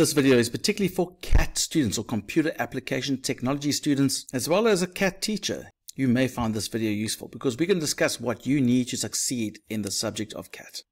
This video is particularly for CAT students or computer application technology students, as well as a CAT teacher. You may find this video useful because we can discuss what you need to succeed in the subject of CAT.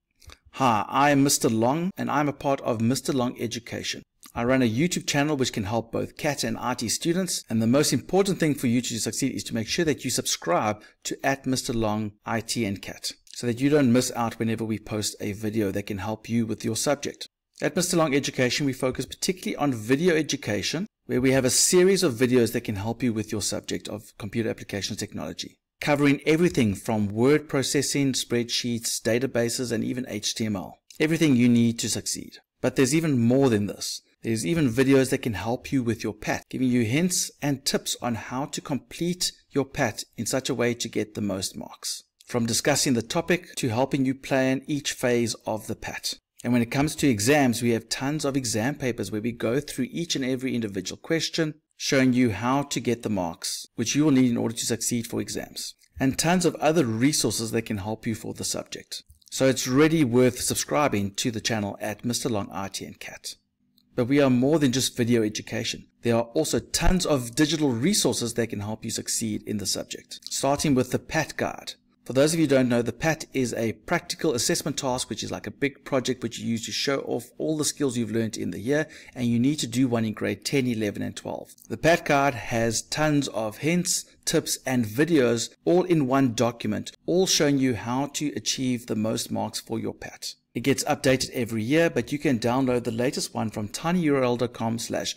Hi, I am Mr. Long and I'm a part of Mr. Long Education. I run a YouTube channel which can help both CAT and IT students. And the most important thing for you to succeed is to make sure that you subscribe to at Mr. Long IT and CAT so that you don't miss out whenever we post a video that can help you with your subject. At Mr. Long Education, we focus particularly on video education, where we have a series of videos that can help you with your subject of computer application technology, covering everything from word processing, spreadsheets, databases, and even HTML. Everything you need to succeed. But there's even more than this. There's even videos that can help you with your PAT, giving you hints and tips on how to complete your PAT in such a way to get the most marks. From discussing the topic to helping you plan each phase of the PAT. And when it comes to exams, we have tons of exam papers where we go through each and every individual question, showing you how to get the marks, which you will need in order to succeed for exams. And tons of other resources that can help you for the subject. So it's really worth subscribing to the channel at Mr. Long IT and CAT. But we are more than just video education. There are also tons of digital resources that can help you succeed in the subject. Starting with the PAT Guide, for those of you who don't know, the PAT is a practical assessment task, which is like a big project which you use to show off all the skills you've learned in the year, and you need to do one in grade 10, 11, and 12. The PAT card has tons of hints, tips, and videos all in one document, all showing you how to achieve the most marks for your PAT. It gets updated every year, but you can download the latest one from tinyurl.com slash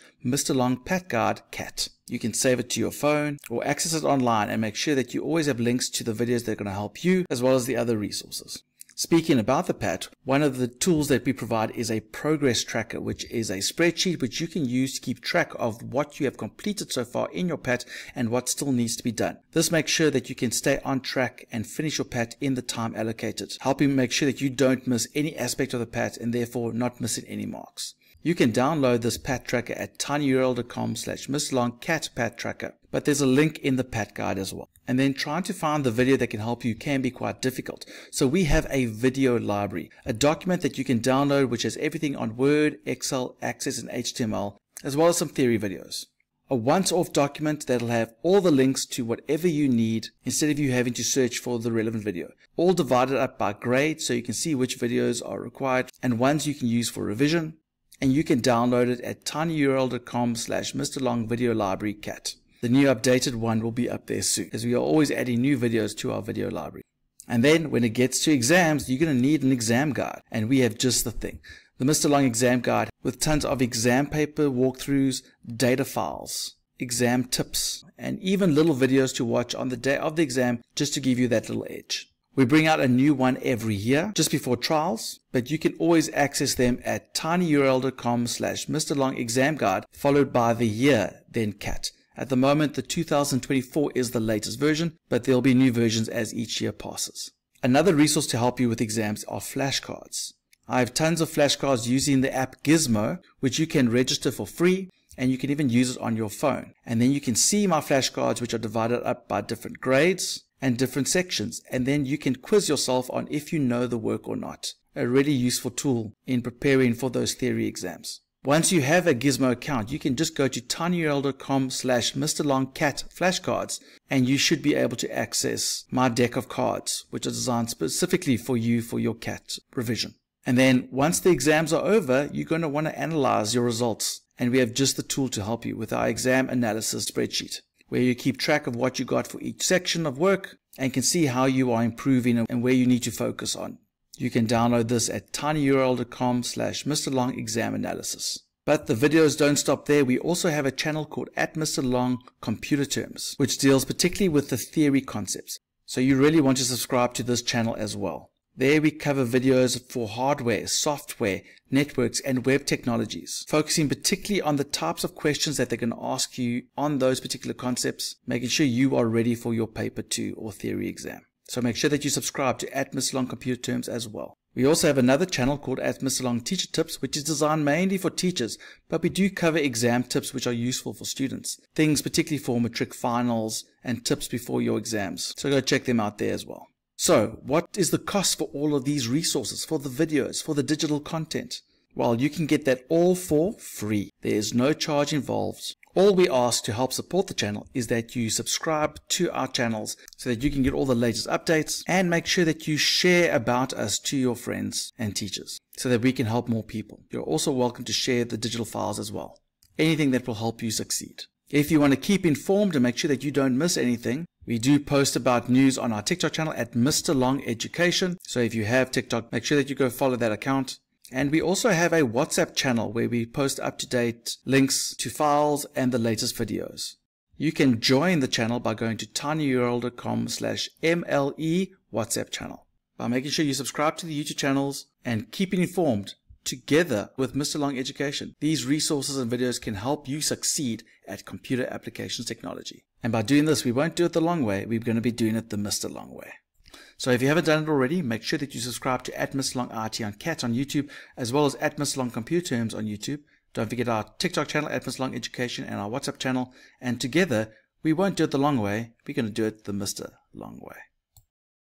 cat. You can save it to your phone or access it online and make sure that you always have links to the videos that are going to help you as well as the other resources. Speaking about the PAT, one of the tools that we provide is a progress tracker, which is a spreadsheet which you can use to keep track of what you have completed so far in your PAT and what still needs to be done. This makes sure that you can stay on track and finish your PAT in the time allocated, helping make sure that you don't miss any aspect of the PAT and therefore not missing any marks. You can download this PAT tracker at tinyurl.com slash mrlongcatpattracker, but there's a link in the PAT guide as well. And then trying to find the video that can help you can be quite difficult. So we have a video library, a document that you can download which has everything on Word, Excel, Access, and HTML, as well as some theory videos. A once-off document that'll have all the links to whatever you need instead of you having to search for the relevant video. All divided up by grade so you can see which videos are required and ones you can use for revision, and you can download it at tinyurl.com slash mrlong video library cat. The new updated one will be up there soon, as we are always adding new videos to our video library. And then when it gets to exams, you're going to need an exam guide, and we have just the thing. The Mr. Long exam guide with tons of exam paper walkthroughs, data files, exam tips, and even little videos to watch on the day of the exam just to give you that little edge. We bring out a new one every year just before trials, but you can always access them at tinyurl.com slash Mr. Long Exam Guide, followed by the year, then CAT. At the moment, the 2024 is the latest version, but there'll be new versions as each year passes. Another resource to help you with exams are flashcards. I have tons of flashcards using the app Gizmo, which you can register for free, and you can even use it on your phone. And then you can see my flashcards, which are divided up by different grades, and different sections. And then you can quiz yourself on if you know the work or not. A really useful tool in preparing for those theory exams. Once you have a Gizmo account, you can just go to tinyurl.com slash mrlongcat flashcards and you should be able to access my deck of cards, which are designed specifically for you for your CAT revision. And then once the exams are over, you're going to want to analyze your results. And we have just the tool to help you with our exam analysis spreadsheet where you keep track of what you got for each section of work and can see how you are improving and where you need to focus on. You can download this at tinyurl.com slash Mr. Long Exam Analysis. But the videos don't stop there. We also have a channel called at Mr. Long Computer Terms, which deals particularly with the theory concepts. So you really want to subscribe to this channel as well. There we cover videos for hardware, software, networks, and web technologies, focusing particularly on the types of questions that going to ask you on those particular concepts, making sure you are ready for your paper two or theory exam. So make sure that you subscribe to at. Long Computer Terms as well. We also have another channel called at. Long Teacher Tips, which is designed mainly for teachers, but we do cover exam tips which are useful for students. Things particularly for matric finals and tips before your exams. So go check them out there as well. So what is the cost for all of these resources, for the videos, for the digital content? Well, you can get that all for free. There is no charge involved. All we ask to help support the channel is that you subscribe to our channels so that you can get all the latest updates and make sure that you share about us to your friends and teachers so that we can help more people. You're also welcome to share the digital files as well. Anything that will help you succeed. If you want to keep informed and make sure that you don't miss anything, we do post about news on our TikTok channel at Mr. Long Education. So if you have TikTok, make sure that you go follow that account. And we also have a WhatsApp channel where we post up to date links to files and the latest videos. You can join the channel by going to tinyurl.com slash MLE WhatsApp channel. By making sure you subscribe to the YouTube channels and keeping informed together with Mr. Long Education. These resources and videos can help you succeed at computer applications technology. And by doing this, we won't do it the long way. We're going to be doing it the Mr. Long way. So if you haven't done it already, make sure that you subscribe to at Mr. Long IT and CAT on YouTube, as well as at Mr. Long Computer Terms on YouTube. Don't forget our TikTok channel, at Mr. Long Education, and our WhatsApp channel. And together, we won't do it the long way. We're going to do it the Mr. Long way.